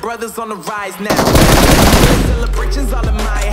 brothers on the rise now. Celebrations all in my